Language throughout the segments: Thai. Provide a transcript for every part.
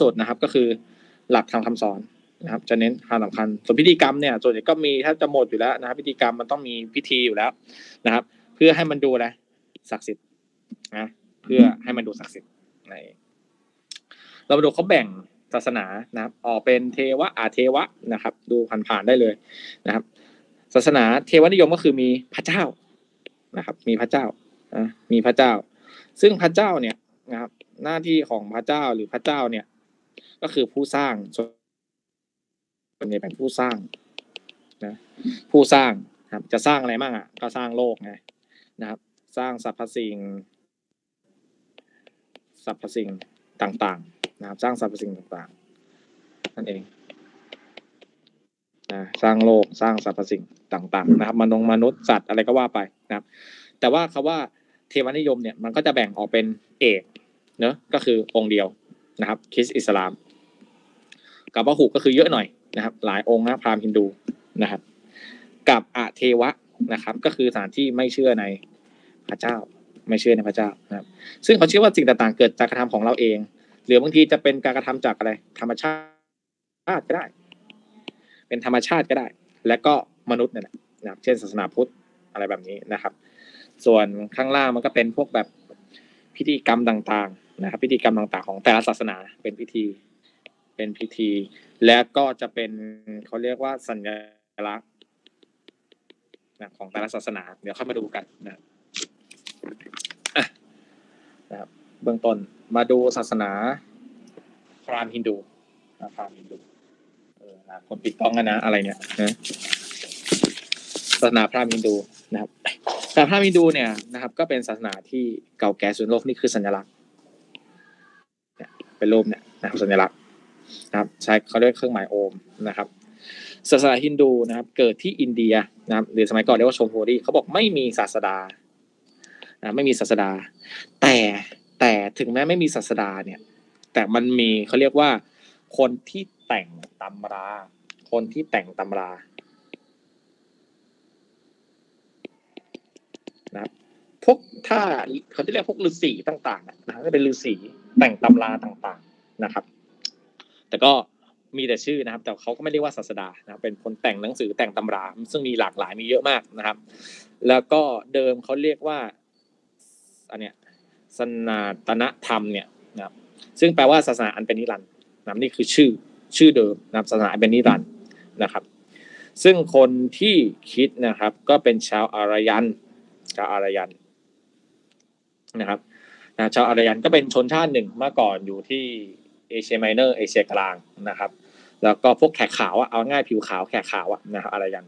สุดนะครับ ก็คือหลักทางคำสอนนะครับ จะเน้นความสำคัญ ส่วนพิธีกรรมเนี่ยส่วนใหญ่ก็มีถ้าจะหมดอยู่แล้วนะครับ พิธีกรรมมันต้องมีพิธีอยู่แล้วนะครับ เพื่อให้มันดูอะศักดิ์สิทธิ์นะเพื่อให้มันดูศักดิ์สิทธิ์ในเรามาดูเขาแบ่งศาสนานะครับ ออกเป็นเทวะอาเทวะนะครับ ดูผ่านๆได้เลยนะครับ ศาสนาเทวนิยมก็คือมีพระเจ้านะครับ มีพระเจ้านะมีพระเจ้า ซึ่งพระเจ้าเนี่ยนะครับ หน้าที่ของพระเจ้าหรือพระเจ้าเนี่ย ก็คือผู้สร้างส่วนใหญ่เป็นผู้สร้างนะผู้สร้างครับ จะสร้างอะไรบ้างอะ ก็สร้างโลกไงนะครับ สร้างสรรพสิ่งสรรพสิ่งต่างๆ นะครับ สร้างสรรพสิ่งต่างๆ นั่นเองนะสร้างโลกสร้างสรรพสิ่งต่างๆ นะครับมนุษย์มนุษย์สัตว์อะไรก็ว่าไปนะครับ แต่ว่าคาว่าเทวนิยมเนี่ยมันก็จะแบ่งออกเป็นเอกเนอะก็คือองค์เดียวนะครับคริสต์อิสลาม กับพหุก็คือเยอะหน่อยนะครับ หลายองค์นะพราหมณ์ฮินดูนะครับ กับอาเทวะนะครับ ก็คือสถานที่ไม่เชื่อในพระเจ้า ไม่เชื่อในพระเจ้านะครับ ซึ่งเขาเชื่อว่าสิ่งต่างๆ เกิดจากการกระทำของเราเอง หรือบางทีจะเป็นการกระทำจากอะไร ธรรมชาติก็ได้ เป็นธรรมชาติก็ได้ และก็มนุษย์เนี่ยนะครับ เช่นศาสนาพุทธอะไรแบบนี้นะครับ ส่วนข้างล่างมันก็เป็นพวกแบบพิธีกรรมต่างๆ นะครับ พิธีกรรมต่างๆ ของแต่ละศาสนาเป็นพิธี เป็นพิธี และก็จะเป็นเขาเรียกว่าสัญลักษณ์ของแต่ละศาสนา เดี๋ยวเข้ามาดูกันนะนะครับเบื้องต้นมาดูศาสนาพราหมณ์ฮินดูนะพราหมณ์ฮินดูเออนะคนปิดกล้องกันนะ อะไรเนี่ยนะศาสนาพราหมณ์ฮินดูนะครับศาสนาพราหมณ์ฮินดูเนี่ยนะครับ ก็เป็นศาสนาที่เก่าแก่สุดโลกนี่คือสัญลักษณ์เนี่ยเป็นรูปเนี่ยนะครับสัญลักษณ์ นะครับใช้เขาเรียกเครื่องหมายโอมนะครับศาสนาฮินดูนะครับ เกิดที่อินเดียนะครับหรือสมัยก่อนเรียกว่าชมโพรีเขาบอกไม่มีศาสดานะไม่มีศาสดา แต่แต่ถึงแม้ไม่มีศาสดาเนี่ย แต่มันมีเขาเรียกว่า คนที่แต่งตำรา คนที่แต่งตำรานะครับพวกถ้าเขาจะเรียกพวกฤาษีต่างๆนะก็เป็นฤาษีแต่งตำราต่างๆนะครับ แต่ก็มีแต่ชื่อนะครับ แต่เขาก็ไม่เรียกว่าศาสดานะครับเป็นคนแต่งหนังสือแต่งตำรา ซึ่งมีหลากหลายมีเยอะมากนะครับ แล้วก็เดิมเขาเรียกว่าอันเนี้ยสนาตนธรรมเนี่ยนะครับซึ่งแปลว่าศาสนาอันเป็นนิรันดร์นะครับนี่คือชื่อชื่อเดิมนะครับศาสนาอันเป็นนิรันดร์นะครับ ซึ่งคนที่คิดนะครับ ก็เป็นชาวอารยันชาวอารยันนะครับนะชาวอารยันก็เป็นชนชาติหนึ่งเมื่อก่อนอยู่ที่ เอเชียไมเนอร์เอเชียกลางนะครับ แล้วก็พวกแขกขาวอะเอาง่ายผิวขาวแขกขาวอะนะครับอารยัน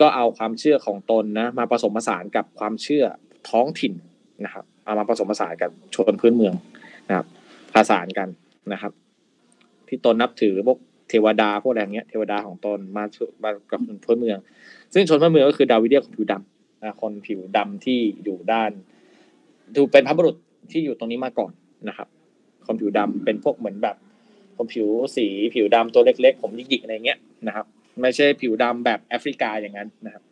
ก็เอาความเชื่อของตนนะมาผสมผสานกับความเชื่อท้องถิ่นนะครับ เอามาผสมผสานกับชนพื้นเมืองนะครับผสานกันนะครับ ที่ตนนับถือพวกเทวดาพวกอะไรเงี้ยเทวดาของตนมามากับชนพื้นเมือง ซึ่งชนพื้นเมืองก็คือดาวิเดียของผิวดำนะคนผิวดำที่อยู่ด้านดูเป็นพระบุรุษที่อยู่ตรงนี้มาก่อนนะครับ คนผิวดำเป็นพวกเหมือนแบบคนผิวสีผิวดำตัวเล็ก ๆ ผมหยิกๆอะไรเงี้ยนะครับ ไม่ใช่ผิวดำแบบแอฟริกาอย่างนั้นนะครับ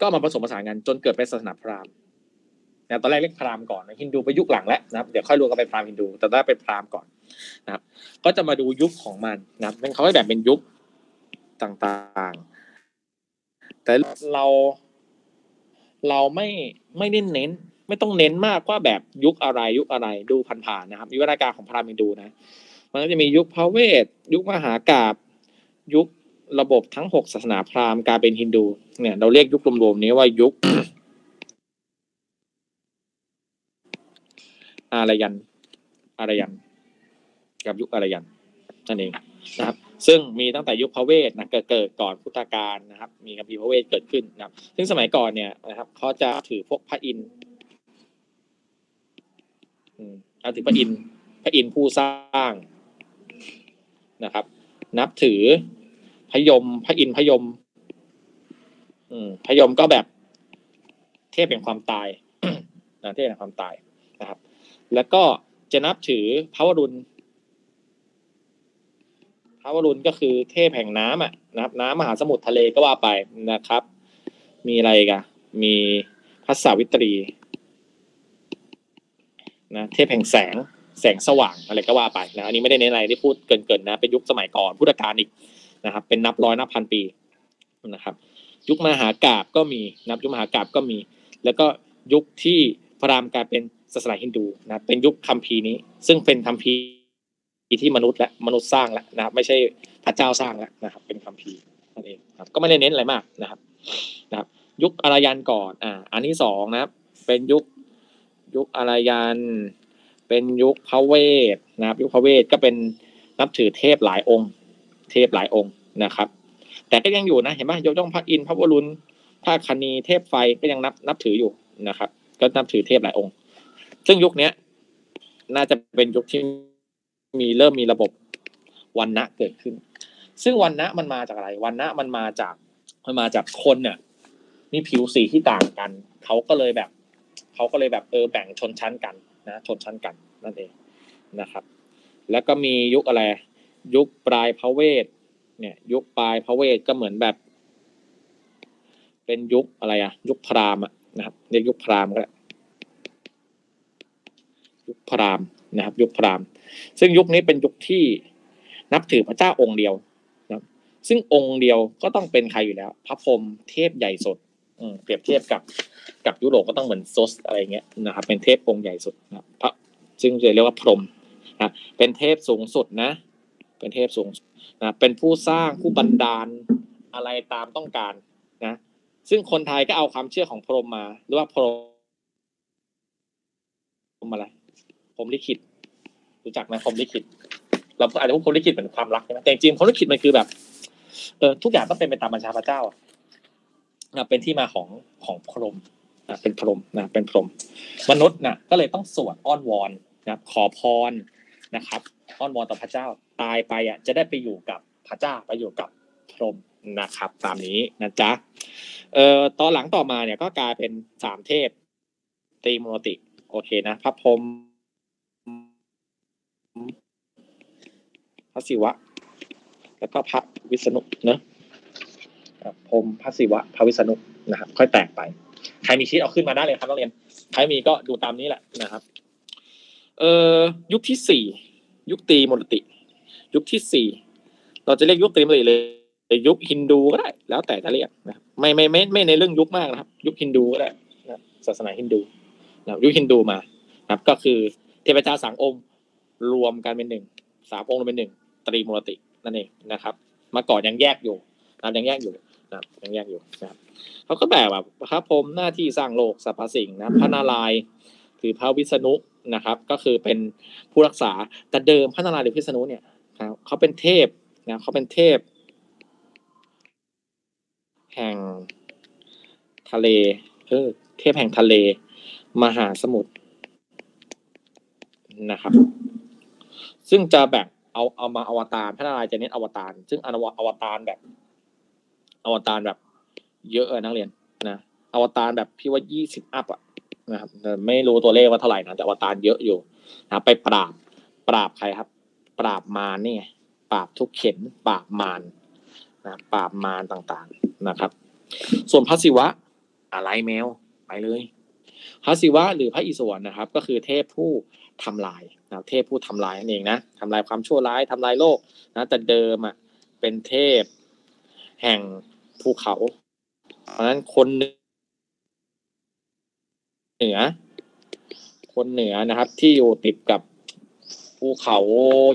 ก็มาผสมผสานกันจนเกิดเป็นศาสนาพราหมณ์นะตอนแรกเรียกพราหมณ์ก่อนฮินดูไปยุคหลังแล้วนะครับเดี๋ยวค่อยรวมกันเป็นพราหมณ์ฮินดู แต่ตอนแรกเป็นพราหมณ์ก่อนนะครับ ก็จะมาดูยุคของมันนะครับเป็นเขาให้แบ่งเป็นยุคต่างๆ แต่เราเราไม่ไม่เน้นเน้น ไม่ต้องเน้นมากว่าแบบยุคอะไรยุคอะไรดูผ่านๆนะครับยุคราการของพราหมณ์ฮินดูนะ มันก็จะมียุคพระเวท ยุคมหากาบยุคระบบทั้งหกศาสนาพราหมณ์กลายเป็นฮินดู เนี่ย เราเรียกยุครวมๆนี้ว่ายุคอารยันอารยัน กับยุคอารยันนั่นเองนะครับ ซึ่งมีตั้งแต่ยุคพระเวทนะเกิดเกิดก่อนพุทธกาลนะครับ มีคัมภีพระเวทเกิดขึ้นนะครับ ซึ่งสมัยก่อนเนี่ยนะครับเขาจะถือพวกพระอินทร์ เอาถือพระอินทร์พระอินทร์ผู้สร้างนะครับ นับถือพยมพระอินทร์พยม อืมพยมก็แบบเทพแห่งความตายนะเทพแห่งความตายนะครับ แล้วก็จะนับถือพระวรุณพระวรุณก็คือเทพแห่งน้ำอะนะครับ น้ำมหาสมุทรทะเลก็ว่าไปนะครับ มีอะไรกันมีพระสาวิตรี นะเทพแห่งแสงแสงสว่างอะไรก็ว่าไปนะอันนี้ไม่ได้เน้นอะไรที่พูดเกินๆนะเป็นยุคสมัยก่อนพุทธกาลอีกนะครับ เป็นนับร้อยนับพันปีนะครับ ยุคมหากาบก็มีนับยุคมหากาบก็มี แล้วก็ยุคที่พระรามกลายเป็นศาสนาฮินดูนะเป็นยุคคัมภีร์นี้ ซึ่งเป็นคัมภีร์ที่มนุษย์และมนุษย์สร้างแล้วนะครับ ไม่ใช่พระเจ้าสร้างแล้วนะครับ เป็นคัมภีร์นั่นเองครับ ก็ไม่ได้เน้นอะไรมากนะครับ นะครับ ยุคอารยันก่อนอ่าอันที่สองนะครับ เป็นยุค ยุคอารยัน เป็นยุคพระเวทนะครับ ยุคพระเวทก็เป็นนับถือเทพหลายองค์ เทพหลายองค์นะครับ แต่ก็ยังอยู่นะเห็นไหมยกย่องพระอินทร์พระวรุณพระคณีเทพไฟก็ยังนับนับถืออยู่นะครับ ก็นับถือเทพหลายองค์ ซึ่งยุคเนี้ยน่าจะเป็นยุคที่มีเริ่มมีระบบวันนะเกิดขึ้น ซึ่งวันนะมันมาจากอะไรวันนะมันมาจากมันมาจากคนเนี่ยมีผิวสีที่ต่างกัน เขาก็เลยแบบ เขาก็เลยแบบเออแบ่งชนชั้นกันนะชนชั้นกันนั่นเองนะครับ แล้วก็มียุคอะไร ยุคปลายพระเวทเนี่ย ยุคปลายพระเวทก็เหมือนแบบ เป็นยุคอะไรอะยุคพราหมณ์นะครับเรียกยุคพราหมณ์ก็ได้ยุคพราหมณ์นะครับ ยุคพราหมณ์ซึ่งยุคนี้เป็นยุคที่นับถือพระเจ้าองค์เดียวนะซึ่งองค์เดียวก็ต้องเป็นใครอยู่แล้ว พระพรหมเทพใหญ่สุด เปรียบเทียบกับกับยุโรปก็ต้องเหมือนซสอะไรเงี้ยนะครับ เป็นเทพองค์ใหญ่สุดนะพระซึ่งจะเรียกว่าพรหมนะเป็นเทพสูงสุดนะ เป็นเทพสูงนะเป็นผู้สร้างผู้บันดาลอะไรตามต้องการนะ ซึ่งคนไทยก็เอาความเชื่อของพรหมมาหรือว่าพรหมอะไรพรหมลิขิตรู้จักไหมพรหมลิขิตเราอาจจะพูดพรหมลิขิตเหมือนความรักใช่ไหมแต่จริงๆพรหมลิขิตมันคือแบบเออทุกอย่างต้องเป็นไปตามบัญชาพระเจ้า นะเป็นที่มาของของพรมนะเป็นพรมนะเป็นพรม มนุษย์นะก็เลยต้องสวดอ้อนวอนนะขอพรนะครับอ้อนวอนต่อพระเจ้าตายไปอะจะได้ไปอยู่กับพระเจ้าไปอยู่กับพรมนะครับ ตามนี้นะจ๊ะเอ่อตอนหลังต่อมาเนี่ยก็กลายเป็นสามเทพตีโมโนติ โอเคนะพระพรหมพระศิวะ แล้วก็พระวิษณุเนอะ พรมพระศิวะพระวิษณุนะครับ ค่อยแตกไป ใครมีชีตเอาขึ้นมาได้เลยครับนักเรียน ใครมีก็ดูตามนี้แหละนะครับเอ่อยุคที่สี่ยุคตรีมนติ ยุคที่สี่เราจะเรียกยุคตรีมนติเลยยุคฮินดูก็ได้ แล้วแต่จะเรียกนะไม่ไม่ไม่ไม่ในเรื่องยุคมากนะครับ ยุคฮินดูก็ได้นะศาสนาฮินดูนะยุคฮินดูมานะครับ ก็คือเทพเจ้าสามองค์รวมกันเป็นหนึ่งสามองค์รวมเป็นหนึ่งตรีมนตินั่นเองนะครับ มาก่อนยังแยกอยู่นะยังแยกอยู่ นะครับยังแยกอยู่นะครับเขาก็แบ่งแบบพระพรหมหน้าที่สร้างโลกสรรพสิ่งนะพระนารายณ์คือพระวิษณุนะครับ ก็คือเป็นผู้รักษาแต่เดิมพระนารายณ์หรือวิษณุเนี่ยครับเขาเป็นเทพนะเขาเป็นเทพ แห่งทะเลเออเทพแห่งทะเล มหาสมุทรนะครับ ซึ่งจะแบ่งเอาเอามาอวตารพระนารายณ์จะเน้นอวตารซึ่งอนวอวตารแบบ อวตารแบบ เยอะอะนักเรียนนะอวตารแบบพี่ว่ายี่สิบอัพอะนะครับไม่รู้ตัวเลขว่าเท่าไหร่นะแต่อวตารเยอะอยู่นะไปปราบปราบใครครับ ปราบมารนี่ไงปราบทุกเข็นปราบมารนะปราบมารต่างๆนะครับ ส่วนพระศิวะ อะไรแมวไปเลย พระศิวะหรือพระอิศวรนะครับ ก็คือเทพผู้ทำลายนะเทพผู้ทำลายนั่นเองนะทำลายความชั่วร้ายทำลายโลกนะแต่เดิมอะเป็นเทพแห่ง ภูเขา เพราะฉะนั้นคนเหนือ คนเหนือนะครับ ที่อยู่ติดกับภูเขา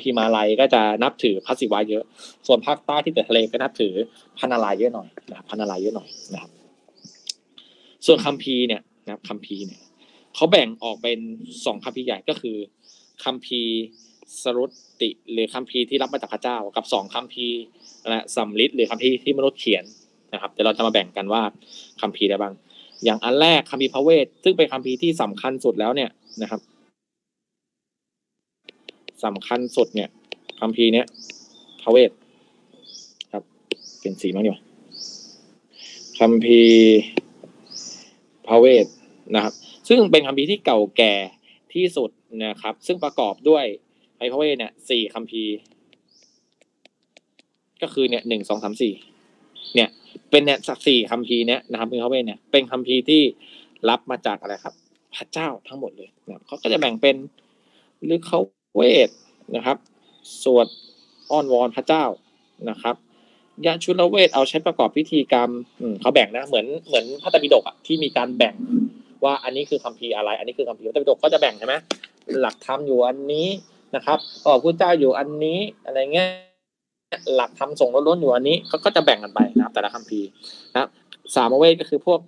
หิมาลัยก็จะนับถือพระศิวะเยอะ ส่วนภาคใต้ที่ติดทะเลก็นับถือพระนารายเยอะหน่อยนะครับพระนารายเยอะหน่อยนะครับ ส่วนคัมภีร์เนี่ยนะครับคัมภีร์เนี่ยเขาแบ่งออกเป็นสองคัมภีร์ใหญ่ก็คือคัมภีร์สรุตติหรือคัมภีร์ที่รับมาจากพระเจ้า กับสองคัมภีร์และสัมฤทธิ์หรือคัมภีร์ที่มนุษย์เขียน นะครับเดี๋ยวเราจะมาแบ่งกันว่าคัมภีร์อะไรบ้าง อย่างอันแรกคัมภีร์พระเวทซึ่งเป็นคัมภีร์ที่สำคัญสุดแล้วเนี่ยนะครับสำคัญสุดเนี่ยคัมภีร์เนี้ยพระเวทครับ เป็นสีมั้งดีกว่าคัมภีร์พระเวทนะครับ ซึ่งเป็นคัมภีร์ที่เก่าแก่ที่สุดนะครับ ซึ่งประกอบด้วยไอพระเวทเนี่ยสี่คัมภีร์ ก็คือเนี่ยหนึ่งสองสามสี่เนี่ย เป็นเนี่ยสักสี่คัมภีร์เนี่ยนะครับเป็นพระเวทเนี่ยเป็นคัมภีร์ที่รับมาจากอะไรครับ พระเจ้าทั้งหมดเลยนะเขาก็จะแบ่งเป็นหรือเขาเวทนะครับ สวดอ้อนวอนพระเจ้านะครับยาชุลเวทเอาใช้ประกอบพิธีกรรมเขาแบ่งนะเหมือนเหมือนพระตบิดกอะที่มีการแบ่งว่าอันนี้คือคัมภีร์อะไร อันนี้คือคัมภีร์พระตบิดกก็จะแบ่งใช่ไหมหลักธรรมอยู่อันนี้นะครับอ๋อพระเจ้าอยู่อันนี้อะไรเงี้ย หลักธรรมส่งล้นๆอยู่อันนี้เขาก็จะแบ่งกันไปนะครับ แต่ละคัมภีร์นะครับสามเวทก็คือพวก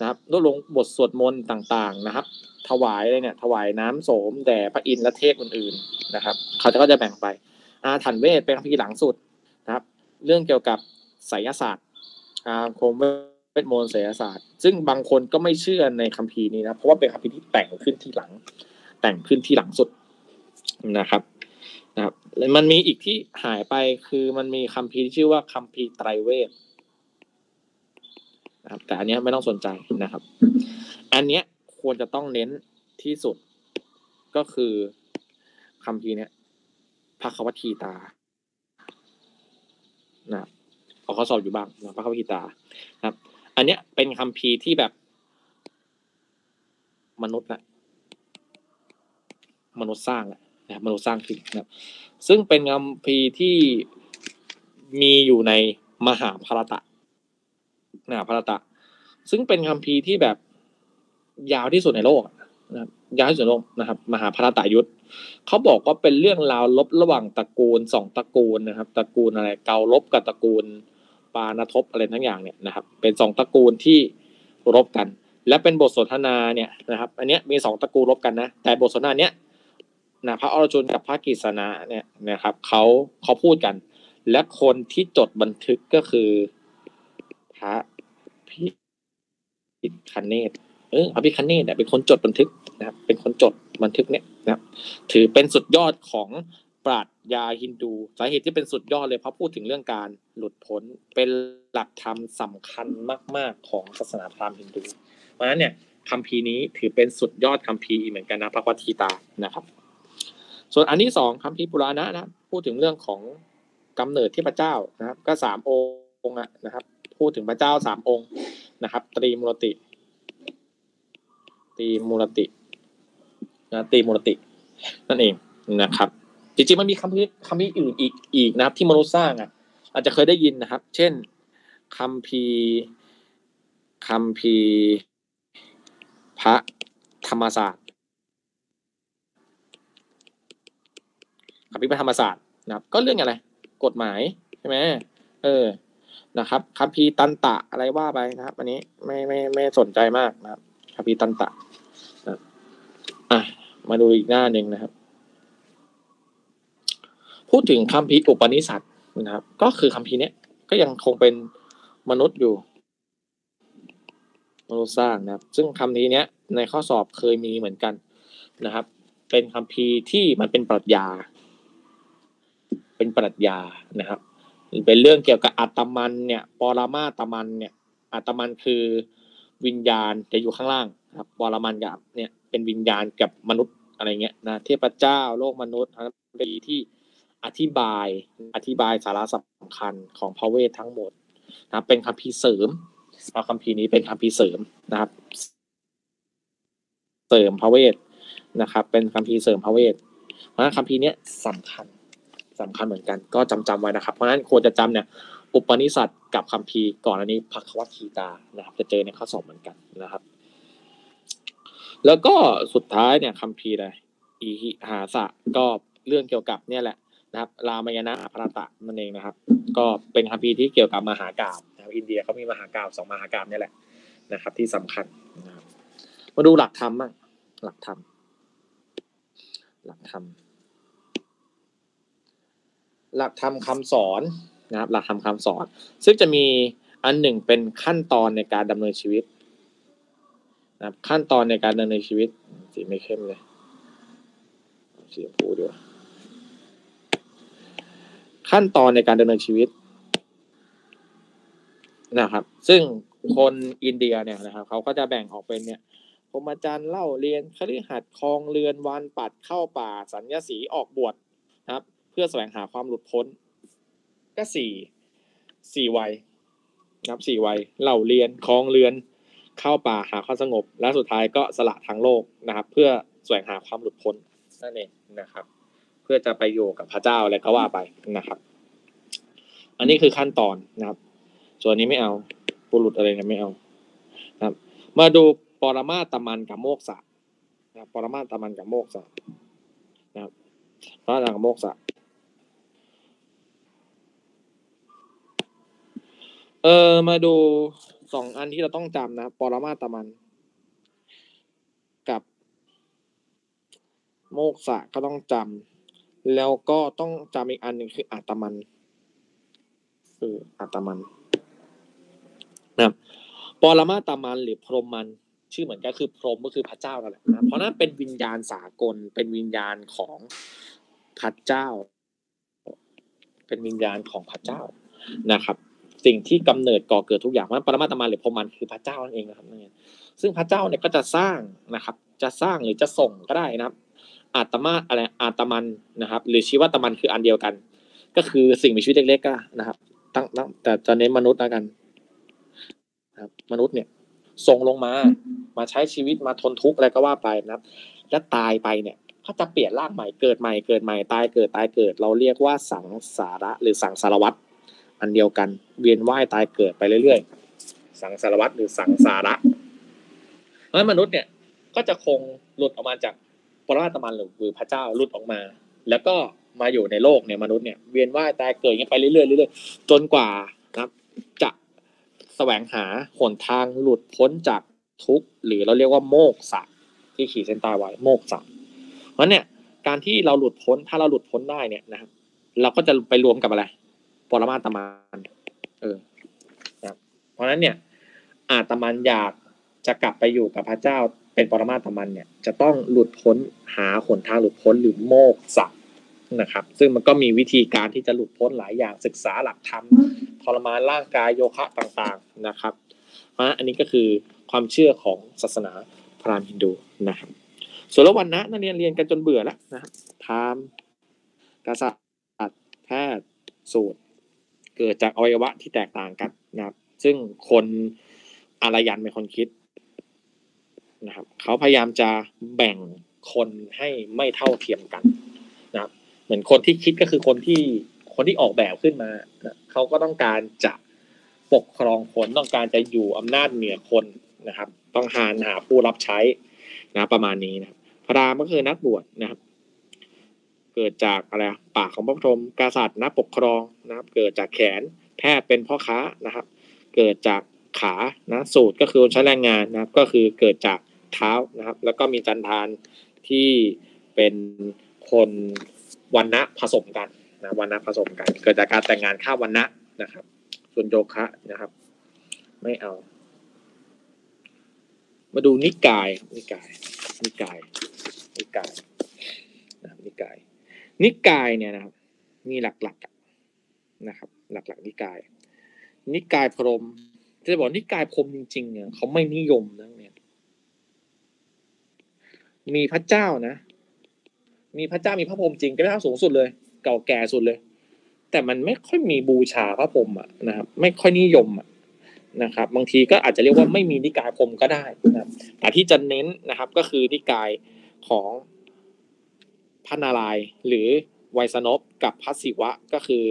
นะครับลดลงบทสวดมนต์ต่างๆนะครับ ถวายอะไรเนี่ย ถวายน้ำโสมแด่พระอินทร์และเทพอื่นๆนะครับ เขาจะก็จะแบ่งไป อาถรรพ์เวทเป็นคัมภีร์หลังสุดนะครับ เรื่องเกี่ยวกับไสยศาสตร์อาคมเวทมนต์ไสยศาสตร์ ซึ่งบางคนก็ไม่เชื่อในคัมภีร์นี้นะเพราะว่าเป็นคัมภีร์ที่แต่งขึ้นที่หลัง แต่งขึ้นที่หลังสุดนะครับ นะครับมันมีอีกที่หายไปคือมันมีคัมภีร์ที่ชื่อว่าคัมภีร์ไตรเวทนะครับแต่อันนี้ไม่ต้องสนใจนะครับ อันเนี้ยควรจะต้องเน้นที่สุดก็คือคัมภีร์เนี้ยพระควัตถีตานะครับเอาข้อสอบอยู่บ้างนะพระควัตถีตานะครับ อันเนี้ยเป็นคัมภีร์ที่แบบมนุษย์นะมนุษย์สร้าง นะมนุษย์สร้างขึ้นนะครับ ซึ่งเป็นคัมภีที่มีอยู่ในมหาภารตะมหาภารตะ ซึ่งเป็นคัมภีที่แบบยาวที่สุดในโลกนะครับยาวที่สุดในโลกนะครับ มหาภารตะยุทธเขาบอกว่าเป็นเรื่องราวลบระหว่างตระกูลสองตระกูลนะครับ ตระกูลอะไรเกาลบกับตระกูลปานทบอะไรทั้งอย่างเนี่ยนะครับ เป็นสองตระกูลที่รบกัน และเป็นบทสนทนาเนี่ยนะครับ อันเนี้ยมีสองตระกูลรบกันนะ แต่บทสนทนาเนี้ย นะพระอรชุนกับพระกิษณะเนี่ยนะครับเขาเขาพูดกัน และคนที่จดบันทึกก็คือพระพิคันเนตเออพระพิคันเนตเป็นคนจดบันทึกนะครับ เป็นคนจดบันทึกเนี่ยนะครับ ถือเป็นสุดยอดของปราชญาฮินดู สาเหตุที่เป็นสุดยอดเลยเพราะพูดถึงเรื่องการหลุดพ้นเป็นหลักธรรมสำคัญมาก ๆ ของศาสนาพราหมณ์ฮินดู เพราะฉะนั้นเนี่ยคัมภีร์นี้ถือเป็นสุดยอดคัมภีร์เหมือนกันนะภควัทคีตานะครับ ส่วนอันที่สองคัมภีร์ปุราณะนะพูดถึงเรื่องของกำเนิดที่พระเจ้านะครับ ก็สามองค์นะครับ พูดถึงพระเจ้าสามองค์นะครับ ตรีมูรติ ตรีมูรตินะตรีมูรติ นั่นเองนะครับ จริงๆมันมีคำพีคำพีอื่นอีกอีกนะครับ ที่มนุษย์สร้างอะ อาจจะเคยได้ยินนะครับ เช่นคำพีคำพีพระธรรมศาสตร์ คำพีพระธรรมศาสตร์นะครับ ก็เรื่องอะไร กฎหมายใช่ไหมเออนะครับคัมภีตันตะอะไรว่าไปนะครับ อันนี้ไม่ไม่ไม่สนใจมากนะครับคัมภีตันตะนะอะมาดูอีกหน้าหนึ่งนะครับ พูดถึงคัมภีอุปนิสัตนะครับ ก็คือคัมภีเนี้ยก็ยังคงเป็นมนุษย์อยู่มนุษย์สร้างนะครับ ซึ่งคำนี้เนี้ยในข้อสอบเคยมีเหมือนกันนะครับ เป็นคัมภีร์ที่มันเป็นปรัชญา เป็นปรัชญานะครับ เป็นเรื่องเกี่ยวกับอัตมันเนี่ยปรมาตมันเนี่ยอัตมันคือวิญญาณจะอยู่ข้างล่างครับปรมันกับเนี่ยเป็นวิญญาณกับมนุษย์อะไรเงี้ยนะเทพเจ้าโลกมนุษย์เป็นที่อธิบายอธิบายสาระสำคัญของพระเวททั้งหมดนะเป็นคัมภีร์เสริมเอาคัมภีร์นี้เป็นคัมภีร์เสริมนะครับ เสริมพระเวทนะครับ เป็นคัมภีร์เสริมพระเวทเพราะนั้นคัมภีร์นี้สำคัญ สำคัญเหมือนกันก็จำจำไว้นะครับเพราะฉะนั้นควรจะจำเนี่ยอุปนิสัตกับคัมภีร์ก่อนอันนี้พักวัตคีตานะครับ จะเจอในข้อสอบเหมือนกันนะครับ แล้วก็สุดท้ายเนี่ยคัมภีร์อะไรอีหิหาสะก็เรื่องเกี่ยวกับเนี่ยแหละนะครับ รามายณะพระตะนั่นเองนะครับ ก็เป็นคัมภีร์ที่เกี่ยวกับมหากราบนะครับอินเดียเขามีมหากราบสองมหากราบนี่แหละนะครับ ที่สำคัญนะครับมาดูหลักธรรมบ้างหลักธรรมหลักธรรม หลักธรรมคาสอนนะครับ หลักธรรมคาสอน ซึ่งจะมีอันหนึ่งเป็นขั้นตอนในการดำเนินชีวิตนะครับ ขั้นตอนในการดำเนินชีวิต สีไม่เข้มเลยสีชมพูดีกว่าขั้นตอนในการดำเนินชีวิตนะครับ ซึ่งคนอินเดียเนี่ยนะครับ เขาก็จะแบ่งออกเป็นเนี่ยพรหมจรรย์เล่าเรียนคฤหัสถ์คลองเรือนวานปัดเข้าป่า สัญญาสีออกบวช เพื่อแสวงหาความหลุดพ้น ก็สี่สี่วัยนับสี่วัยเหล่าเรียนคลองเรือน เข้าป่าหาความสงบ และสุดท้ายก็สละทางโลกนะครับ เพื่อแสวงหาความหลุดพ้นนั่นเองนะครับ เพื่อจะไปอยู่กับพระเจ้าอะไรก็ว่าไปนะครับ อันนี้คือขั้นตอนนะครับ ส่วนนี้ไม่เอาบุรุษอะไรเนี่ยไม่เอานะครับ มาดูปรมาตมันกับโมกษะนะครับปรมาตมันกับโมกษะนะครับปรมาตมันกับโมกษะ เออมาดูสองอันที่เราต้องจำนะปรมาตมัน กับ โมกษะก็ต้องจำแล้วก็ต้องจำอีกอันหนึ่งคืออัตมันคืออัตมันนะครับปรมาตมันหรือพรหมมัน ชื่อเหมือนกันคือพรหมก็คือพระเจ้านั่นแหละนะเพราะนั้นเป็นวิญญาณสากล เป็นวิญญาณของพระเจ้า เป็นวิญญาณของพระเจ้านะครับ สิ่งที่กำเนิดก่อเกิดทุกอย่างมันปรมาตมันหรือพรมันคือพระเจ้านั่นเองนะครับนี่ซึ่งพระเจ้าเนี่ยก็จะสร้างนะครับ จะสร้างหรือจะส่งก็ได้นะครับ อาตมาอะไรอาตมันนะครับ หรือชีวตมันคืออันเดียวกัน ก็คือสิ่งมีชีวิตเล็กๆก็นะครับตั้งตั้งแต่จะเน้นมนุษย์แล้วกันนะครับมนุษย์เนี่ยส่งลงมา มาใช้ชีวิตมาทนทุกข์อะไรก็ว่าไปนะครับ แล้วตายไปเนี่ยก็จะเปลี่ยนร่างใหม่เกิดใหม่เกิดใหม่ตายเกิดตายเกิด เราเรียกว่าสังสาระหรือสังสารวัตร อันเดียวกัน เวียนว่ายตายเกิดไปเรื่อยๆ สังสารวัตรหรือสังสาระเพราะมนุษย์เนี่ยก็จะคงหลุดออกมาจากปรมาตมันหรือพระเจ้าหลุดออกมา แล้วก็มาอยู่ในโลกเนี่ยมนุษย์เนี่ยเวียนว่ายตายเกิดอย่างนี้ไปเรื่อยๆเรื่อยๆจนกว่านะครับ จะแสวงหาหนทางหลุดพ้นจากทุกข์หรือเราเรียกว่าโมกษะที่ขีดเส้นใต้ไว้โมกษะเพราะเนี่ยการที่เราหลุดพ้นถ้าเราหลุดพ้นได้เนี่ยนะครับ เราก็จะไปรวมกับอะไร ปรมาตมันเออนะเพราะนั้นเนี่ย อาตมันอยากจะกลับไปอยู่กับพระเจ้าเป็นปรมาตมันเนี่ย จะต้องหลุดพ้นหาหนทางหลุดพ้นหรือโมกษะนะครับ ซึ่งมันก็มีวิธีการที่จะหลุดพ้นหลายอย่างศึกษาหลักธรรมทรมานร่างกายโยคะต่างๆนะครับ เพราะฉะนั้นอันนี้ก็คือความเชื่อของศาสนาพราหมณ์ฮินดูนะครับส่วนละวันนะนักเรียนเรียนกันจนเบื่อแล้วนะครับพราหมณ์กษัตริย์แพทย์สูตร เกิดจากอวัยวะที่แตกต่างกันนะครับ ซึ่งคนอารยันเป็นคนคิดนะครับเขาพยายามจะแบ่งคนให้ไม่เท่าเทียมกันนะครับ เหมือนคนที่คิดก็คือคนที่คนที่ออกแบบขึ้นมานะเขาก็ต้องการจะปกครองคนต้องการจะอยู่อำนาจเหนือคนนะครับ ต้องหาหาผู้รับใช้นะประมาณนี้นะครับพระรามก็คือนักบวชนะครับ เกิดจากอะไรปากของพระพรหมกษัตริย์นักปกครองนะครับ เกิดจากแขนแพทย์เป็นพ่อค้านะครับ เกิดจากขานะสูตรก็คือใช้แรงงานนะครับ ก็คือเกิดจากเท้านะครับ แล้วก็มีจันทานที่เป็นคนวันนะผสมกันนะวันนะผสมกัน เกิดจากการแต่งงานข้าวันนะนะครับ ส่วนโยคะนะครับ ไม่เอา มาดูนิกายนิกายนิกายนิกายนะนิกาย นิกายเนี่ยนะครับ มีหลักๆนะครับ หลักๆนิกาย นิกายพรมจะบอกนิกายพรมจริง ๆ เนี่ยเขาไม่นิยมนะเนี่ย มีพระเจ้านะ มีพระเจ้ามีพระพรมจริงเป็นพระเจ้าสูงสุดเลย เก่าแก่สุดเลย แต่มันไม่ค่อยมีบูชาพระพรมอะนะครับ ไม่ค่อยนิยมอะนะครับ บางทีก็อาจจะเรียกว่าไม่มีนิกายพรมก็ได้นะครับแต่ที่จะเน้นนะครับ ก็คือนิกายของ ระนารายณ์หรือไวยสนพกับพระศิวะก็คือ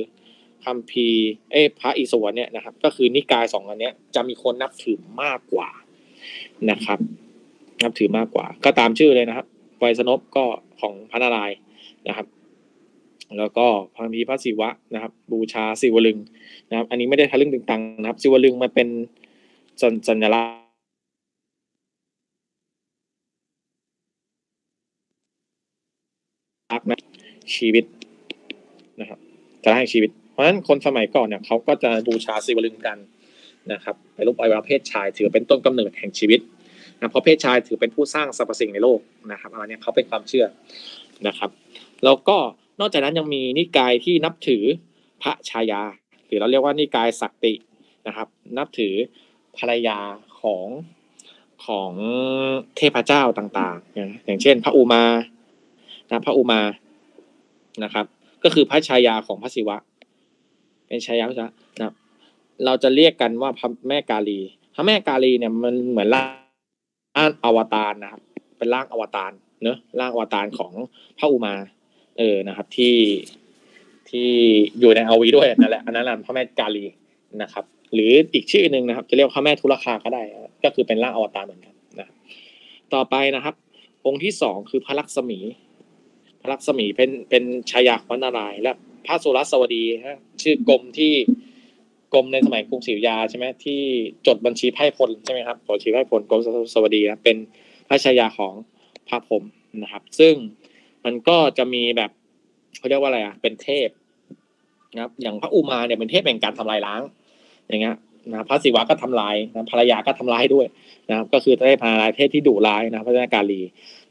คัมภีร์เอ้พระอิศวรเนี่ยนะครับ ก็คือนิกายสองอันเนี้ยจะมีคนนับถือมากกว่านะครับ นับถือมากกว่า ก็ตามชื่อเลยนะครับไวยสนพก็ของพระนารายณ์นะครับ แล้วก็คัมภีร์พระศิวะนะครับ บูชาศิวลึงนะครับ อันนี้ไม่ได้ทะลึ่งตึงตังนะครับ ศิวลึงมันเป็นสัญลักษณนะ ชีวิตนะครับจะให้ชีวิต เพราะฉะนั้นคนสมัยก่อนเนี่ยเขาก็จะบูชาศิวลึงกันนะครับเป็นรูปอวัยวะเพศชายถือเป็นต้นกำเนิดแห่งชีวิตนะเพราะเพศชายถือเป็นผู้สร้างสรรพสิ่งในโลกนะครับอันนี้เขาเป็นความเชื่อนะครับ แล้วก็นอกจากนั้นยังมีนิกายที่นับถือพระชายา หรือเราเรียกว่านิกายสักตินะครับ นับถือภรรยาของของเทพเจ้าต่างๆ อย่างเช่น พระอุมานะพระอุมา นะครับ ก็คือพระชายาของพระศิวะ เป็นชายาพระศิวะนะเราจะเรียกกันว่าพระแม่กาลี พระแม่กาลีเนี่ยมันเหมือนร่างอวตารนะครับ เป็นร่างอวตารเนอะร่างอวตารของพระอุมา เออนะครับ ที่ที่อยู่ในอวีด้วยนั่นแหละอันนั้นแหละพระแม่กาลีนะครับ หรืออีกชื่อหนึ่งนะครับ จะเรียกพระแม่ทุลคาก็ได้ ก็คือเป็นร่างอวตารเหมือนกันนะต่อไปนะครับ องค์ที่สองคือพระลักษมี พระลักษมีเป็นเป็นชายาของนารายณ์และพระสุรสวดีฮะชื่อกรมที่กรมในสมัยกรุงศรีอยุธยาใช่ไหมที่จดบัญชีไพ่พลใช่ไหมครับบัญชีไพ่พลกรมสวัสดีนะเป็นพระชายาของพระพรหมนะครับ ซึ่งมันก็จะมีแบบเขาเรียกว่าอะไรอะเป็นเทพนะครับ อย่างพระอุมาเนี่ยเป็นเทพแห่งการทำลายล้าง อย่างเงี้ยนะพระศิวะก็ทำลายนะภรรยาก็ทำลายด้วยนะครับ ก็คือเทพพารายเทพที่ดุร้ายนะพระนาการี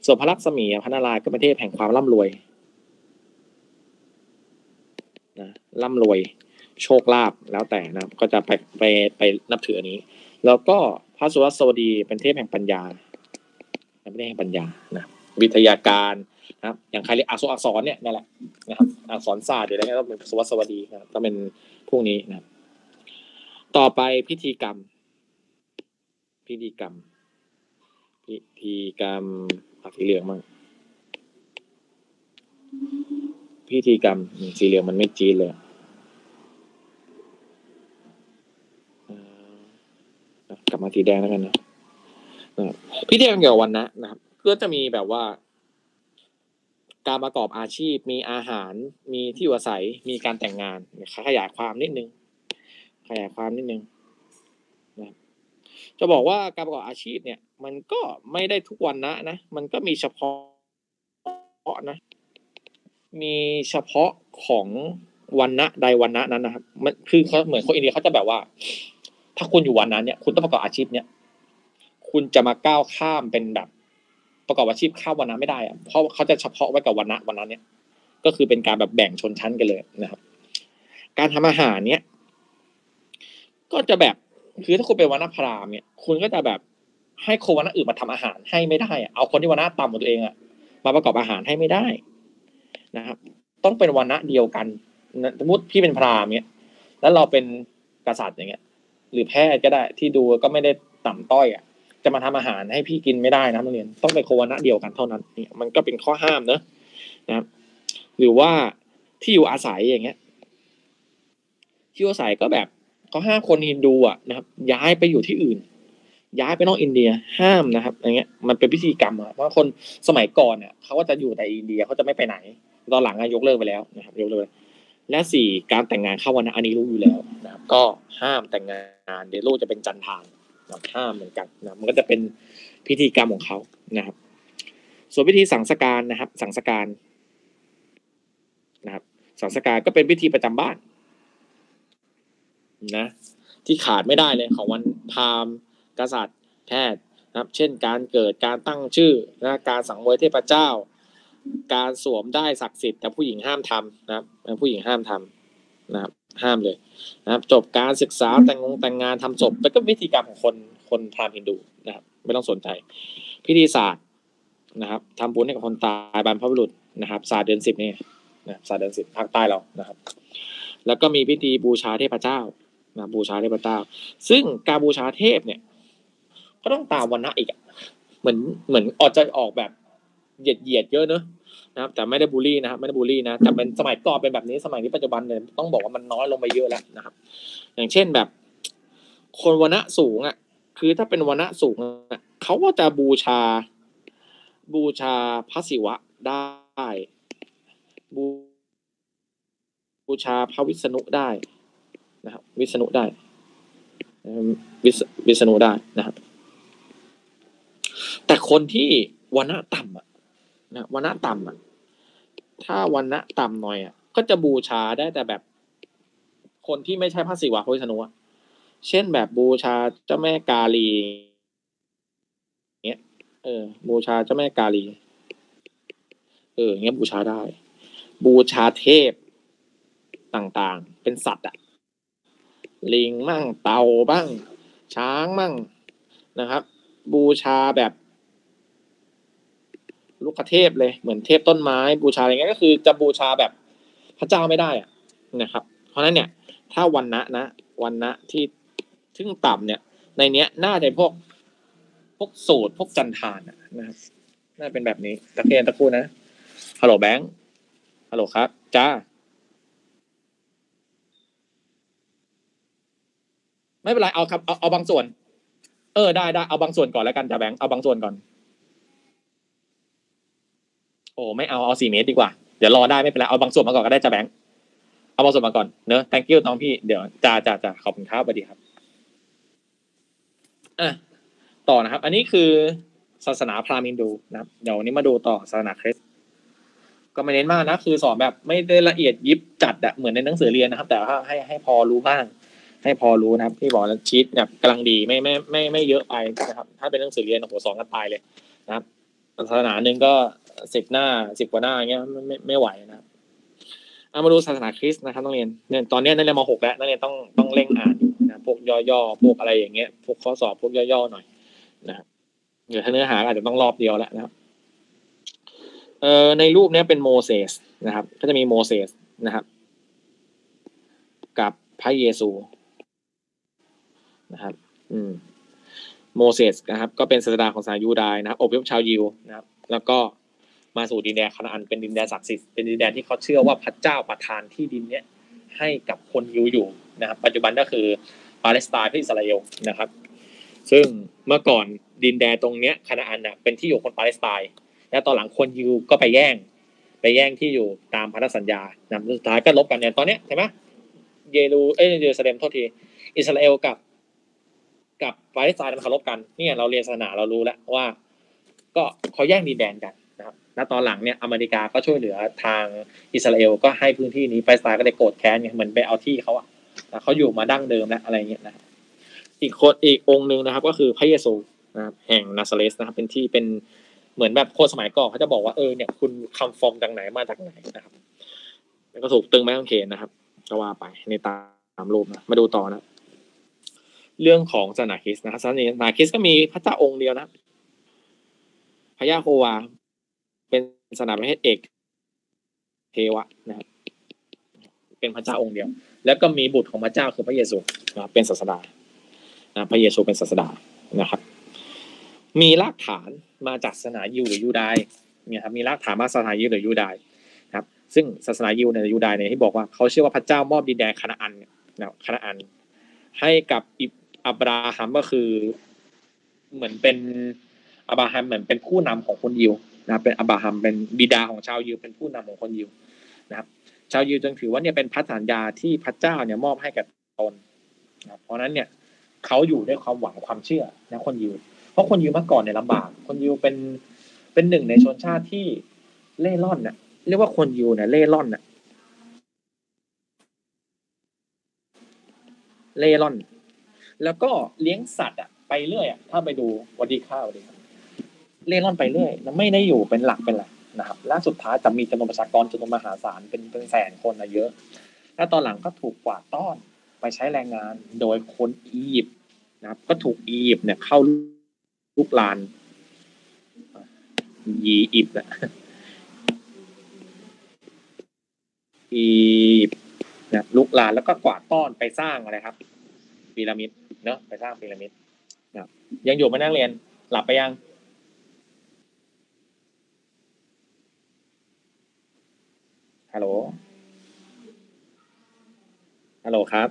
ส่วนพระลักษมีพระนารายณ์ก็เป็นเทพแห่งความร่ำรวยนะร่ำรวย โชคลาภแล้วแต่นะก็จะไปไปไปนับถืออันนี้ แล้วก็พระสุรสดีเป็นเทพแห่งปัญญาเป็นเทพแห่งปัญญานะวิทยาการนะครับ อย่างใครเรียกอักษรอักษรเนี่ยนั่นแหละนะครับอักษรศาสตร์หรืออะไรเงี้ยต้องเป็นสุรสดีนะครับต้องเป็นพวกนี้นะครับต่อไปพิธีกรรม พิธีกรรม พิธีกรรม อาสีเหลืองมั่งพิธีกรรมสีเหลืองมันไม่จีนเลยกลับมาสีแดงแล้วกันนะพิธีกรรมเกี่ยวกับวันนะนะครับก็จะมีแบบว่า การประกอบอาชีพ มีอาหาร มีที่อยู่อาศัย มีการแต่งงานขยายความนิดนึง ขยายความนิดนึงนะจะบอกว่าการประกอบอาชีพเนี่ย มันก็ไม่ได้ทุกวันนะนะ มันก็มีเฉพาะนะ มีเฉพาะของวันนะใดวันนะนั้นนะครับ มันคือเขาเหมือนคนอินเดียเขาจะแบบว่า ถ้าคุณอยู่วันนั้นเนี่ย คุณต้องประกอบอาชีพเนี่ย คุณจะมาก้าวข้ามเป็นแบบ ประกอบอาชีพข้ามวันนั้นไม่ได้อะเพราะเขาจะเฉพาะไว้กับวันนั้นวันนั้นเนี่ย ก็คือเป็นการแบบแบ่งชนชั้นกันเลยนะครับ การทำอาหารเนี่ย ก็จะแบบ คือถ้าคุณเป็นวันนพรามเนี่ย คุณก็จะแบบ ให้โควันนอื่นมาทำอาหารให้ไม่ได้เอาคนที่วันนต่ำกว่าตัวเองอะมาประกอบอาหารให้ไม่ได้นะครับ ต้องเป็นวันะเดียวกันสมมติพี่เป็นพราหมณ์เนี่ยแล้วเราเป็นกษัตริย์อย่างเงี้ย หรือแพทย์ก็ได้ที่ดูก็ไม่ได้ต่ำต้อยอะจะมาทำอาหารให้พี่กินไม่ได้นะนักเรียนต้องเป็นโควนะเดียวกันเท่านั้นเนี่ยมันก็เป็นข้อห้ามเนอะนะครับ หรือว่าที่อยู่อาศัยอย่างเงี้ย ที่อยู่อาศัยก็แบบเขาห้ามคนฮินดูอะนะครับ ย้ายไปอยู่ที่อื่น ย้ายไปนอกอินเดียห้ามนะครับอย่างเงี้ยมันเป็นพิธีกรรมอะเพราะคนสมัยก่อนเนี่ยเขาก็จะอยู่แต่อินเดียเขาจะไม่ไปไหน ตอนหลังอะยกเลิกไปแล้วนะครับยกเลิกและสี่การแต่งงานเข้าวันนะอันนี้รู้อยู่แล้วนะครับ ก็ห้ามแต่งงานเดี๋ยวลูกจะเป็นจันทานนะห้ามเหมือนกันนะมันก็จะเป็นพิธีกรรมของเขานะครับ ส่วนพิธีสังสการนะครับ สังสการนะครับ สังสการก็เป็นพิธีประจำบ้านนะ ที่ขาดไม่ได้เลยของวันพามณ์ กษัตริย์ แพทย์นะครับ เช่นการเกิดการตั้งชื่อนะการสังเวยเทพเจ้า การสวมได้ศักดิ์สิทธิ์แต่ผู้หญิงห้ามทำนะครับผู้หญิงห้ามทำนะครับห้ามเลยนะครับ จบการศึกษาแต่งงแต่งงานทำศพแล้วก็วิธีกรรมของคนคนพราหมณ์ฮินดูนะครับ ไม่ต้องสนใจ พิธีศาสตร์นะครับทำบุญให้กับคนตายบรรพบุรุษนะครับศาสตร์เดือนสิบนี่นะศาสตร์เดือนสิบภาคใต้เรานะครับ แล้วก็มีพิธีบูชาเทพเจ้านะบูชาเทพเจ้า ซึ่งการบูชาเทพเนี่ย ก็ต้องตามวันนะอีกเหมือนเหมือนออกจะออกแบบเหยียดเหยียดๆเยอะเนอะนะครับ แต่ไม่ได้บูลลี่นะครับไม่ได้บูลลี่นะแต่เป็นสมัยก่อนเป็นแบบนี้สมัยนี้ปัจจุบันเนี่ยต้องบอกว่ามันน้อยลงไปเยอะแล้วนะครับ อย่างเช่นแบบ คนวันะสูงอะ คือถ้าเป็นวันะสูงอะเขาก็จะบูชา บูชาพระศิวะได้บูบูชาพระวิษณุได้นะครับ วิษณุได้ วิษวิษณุได้นะครับ แต่คนที่วันณะต่ำอะนะวันณะต่ำอะ ถ้าวันณะต่ำหน่อยอะ ก็จะบูชาได้แต่แบบ คนที่ไม่ใช่พระศิวะพระวิษณุอะเช่นแบบบูชาเจ้าแม่กาลีเงี้ย เออ บูชาเจ้าแม่กาลี เออ เงี้ยบูชาได้ บูชาเทพต่างๆ เป็นสัตว์อะลิงมั่งเต่าบ้าง ช้างมั่งนะครับ บูชาแบบ ลูกเทพเลยเหมือนเทพต้นไม้บูชาอะไรเงี้ยก็คือจะบูชาแบบพระเจ้าไม่ได้อะนะครับ เพราะนั้นเนี่ย ถ้าวันนะนะวันนะที่ทึ่งต่ำเนี่ย ในเนี้ยน่าจะพวกพวกสูตรพวกจันทานนะครับน่าเป็นแบบนี้ตะเคียนตะคู่นะฮัลโหลแบงค์ฮัลโหลครับจ้าไม่เป็นไรเอาครับเอาเอาบางส่วน เออได้ได้เอาบางส่วนก่อนแล้วกันจ้าแบงค์เอาบางส่วนก่อน อ้ไม่เอาเอาสี่เมตรดีกว่าเดี๋ยวรอได้ไม่เป็นไรเอาบางส่วนมาก่อนก็ได้จ้าแบงค์เอาบางส่วนมาก่อนเนอะ thank you น้องพี่เดี๋ยวจ้าจ้าจ้าขอบคุณครับสวัสดีครับอะต่อนะครับ อันนี้คือศาสนาพราหมณ์ฮินดูนะครับเดี๋ยววันนี้มาดูต่อศาสนาคริสต์ก็ไม่เน้นมากนะ คือสอนแบบไม่ได้ละเอียดยิบจัดอะเหมือนในหนังสือเรียนนะครับ แต่ว่าให้ให้พอรู้บ้าง ให้พอรู้นะครับที่บอกแล้วชีตแบบกำลังดีไม่ไม่ไม่ไม่เยอะไปนะครับ ถ้าเป็นหนังสือเรียนโอ้โหสอนกันตายเลยนะครับศาสนาหนึ่งก็ สิบหน้าสิบกว่าหน้าอย่างเงี้ยไม่ไม่ไหวนะครับเอามาดูศาสนาคริสต์นะครับต้องเรียนเนี่ยตอนนี้นักเรียนมหกแล้วนักเรียนต้องต้องเร่งอ่านอยู่นะพวกย่อๆพวกอะไรอย่างเงี้ยพวกข้อสอบพวกย่อๆหน่อยนะครับเดี๋ยวถ้าเนื้อหาอาจจะต้องรอบเดียวแล้วนะครับเอ่อในรูปเนี้ยเป็นโมเสสนะครับ ก็จะมีโมเสสนะครับ กับพระเยซูนะครับ อืม โมเสสนะครับ ก็เป็นศาสดาของสายยูดายนะครับอพยพชาวยิวนะครับ แล้วก็ มาสู่ดินแดนคานาอันเป็นดินแดนศักดิ์สิทธิ์เป็นดินแดนที่เขาเชื่อว่าพระเจ้าประทานที่ดินเนี้ยให้กับคนยิวอยู่นะครับ ปัจจุบันก็คือปาเลสไตน์ที่อิสราเอลนะครับ ซึ่งเมื่อก่อนดินแดนตรงเนี้ยคานาอันน่ะเป็นที่อยู่คนปาเลสไตน์แล้วตอนหลังคนยิวก็ไปแย่ง ไปแย่งที่อยู่ตามพันธสัญญานะสุดท้ายก็ลบกันเนี่ยตอนเนี้ยใช่ไหมเยรูเอ้ยเยรูซาเล็มโทษทีอิสราเอลกับ กับปาเลสไตน์มันเคารพกันเนี่ยเราเรียนศาสนาเรารู้แล้วว่า ก็เขาแย่งดินแดนกัน แล้วตอนหลังเนี่ยอเมริกาก็ช่วยเหลือทางอิสราเอลก็ให้พื้นที่นี้ปสไตน์ก็เลยโกรธแค้นไงเหมือนไปเอาที่เขาอะเขาอยู่มาดั้งเดิมแล้วอะไรเงี้ยนะครับอีกคนอีกองค์หนึ่งนะครับ ก็คือพระเยซูนะครับแห่งนาซาเรสนะครับ เป็นที่เป็นเหมือนแบบคนสมัยก่อนเขาจะบอกว่าเออเนี่ยคุณคำฟอร์มจากไหนมาจากไหนนะครับแล้วก็ถูกตึงไม้กางเขนนะครับก็ว่าไปในตามรูปนะมาดูต่อนะ เรื่องของศาสนาคริสต์นะครับศาสนาคริสต์ก็มีพระเจ้าองค์เดียวนะพระยาโฮวา เป็นศาสนาประเทศเอกเทวะนะครับ เป็นพระเจ้าองค์เดียว แล้วก็มีบุตรของพระเจ้าคือพระเยซูนะครับเป็นศาสดานะพระเยซูเป็นศาสดานะครับ มีรากฐานมาจากศาสนายิวหรือยูดายเนี่ยครับมีรากฐานมาศาสนายิวหรือยูดายครับ ซึ่งศาสนายิวในยูดายเนี่ยที่บอกว่าเขาเชื่อว่าพระเจ้ามอบดินแดนคานาอันนะคานาอัน ให้กับอับราฮัมก็คือเหมือนเป็นอับราฮัมเหมือนเป็นผู้นำของคนยิว นะเป็นอับราฮัมเป็นบิดาของชาวยิวเป็นผู้นำของคนยิวนะครับ ชาวยิวจึงถือว่าเนี่ยเป็นพันธสัญญาที่พระเจ้าเนี่ยมอบให้กับตนนะเพราะนั้นเนี่ยเขาอยู่ด้วยความหวังความเชื่อนะคนยิว เพราะคนยิวเมื่อก่อนเนี่ยลำบาก คนยิวเป็นเป็นหนึ่งในชนชาติที่เล่ร่อนน่ะ เรียกว่าคนยิวเนี่ยเล่ร่อนน่ะเล่ร่อน แล้วก็เลี้ยงสัตว์อะไปเรื่อยอะถ้าไปดูวันดีข้าวดีครับ เล่ร่อนไปเรื่อยไม่ได้อยู่เป็นหลักเป็นหลักนะครับและสุดท้ายจะมีจำนวนประชากรจำนวนมหาศาลเป็นเป็นแสนคนนะเยอะ แล้วตอนหลังก็ถูกกวาดต้อนไปใช้แรงงานโดยคนอียิปต์นะครับ ก็ถูกอียิปต์เนี่ยเข้าลุกลานยีอิปต์นะอียิปต์นะลุกลานแล้วก็กวาดต้อนไปสร้างอะไรครับพีระมิดเนาะไปสร้างพีระมิดนะยังอยู่มานั่งเรียนหลับไปยัง ฮัลโหล ฮัลโหลครับ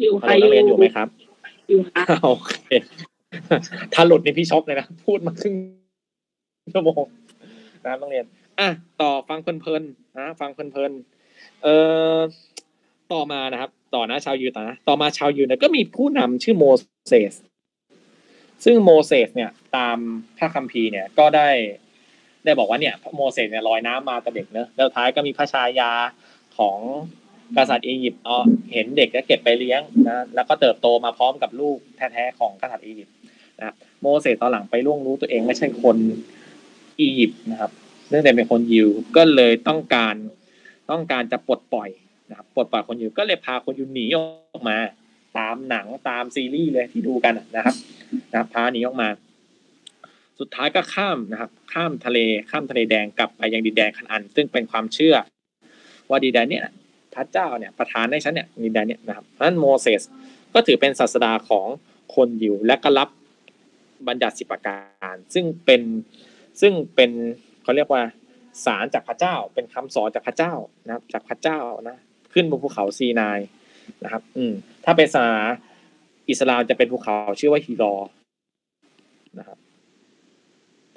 อยู่ฮัลโหลค่ะนักเรียนอยู่ไหมครับ อยู่ค่ะโอเค ถ้าหลุดนี่พี่ช็อกเลยนะ พูดมาครึ่งชั่วโมงนะครับต้องเรียน อะ ต่อฟังเพลินๆนะฟังเพลินๆ เอ่อ ต่อมานะครับ ต่อนะชาวยูต่อนะ ต่อมาชาวยูเนี่ยก็มีผู้นำชื่อโมเสสซึ่งโมเสสเนี่ย ตามพระคัมภีร์เนี่ย ก็ได้ ได้บอกว่าเนี่ยโมเสสเนี่ยลอยน้ำมาแต่เด็กเนอะแล้วท้ายก็มีพระชายาของกษัตริย์อียิปต์เออเห็นเด็กก็เก็บไปเลี้ยงนะแล้วก็เติบโตมาพร้อมกับลูกแท้ๆของกษัตริย์อียิปต์นะโมเสสตอนหลังไปล่วงรู้ตัวเองไม่ใช่คนอียิปต์นะครับเนื่องจากเป็นคนยิวก็เลยต้องการต้องการจะปลดปล่อยนะครับปลดปล่อยคนยิวก็เลยพาคนยิวหนีออกมา ตามหนังตามซีรีส์เลยที่ดูกันนะครับนะพาหนีออกมา สุดท้ายก็ข้ามนะครับ ข้ามทะเลข้ามทะเลแดงกลับไปยังดินแดนคันอัน ซึ่งเป็นความเชื่อ ว่าดินแดนเนี่ยพระเจ้าเนี่ยประทานให้ฉันเนี่ยดินแดนเนี่ยนะครับเพราะนั้นโมเสสก็ถือเป็นศาสดาของคนยิวและก็รับบัญญัติสิบประการ ซึ่งเป็นซึ่งเป็นเขาเรียกว่าสารจากพระเจ้าเป็นคำสอนจากพระเจ้านะครับ จากพระเจ้านะขึ้นบนภูเขาซีนายนะครับ อืมถ้าเป็นศาสนาอิสลามจะเป็นภูเขาชื่อว่าฮีรอนะครับ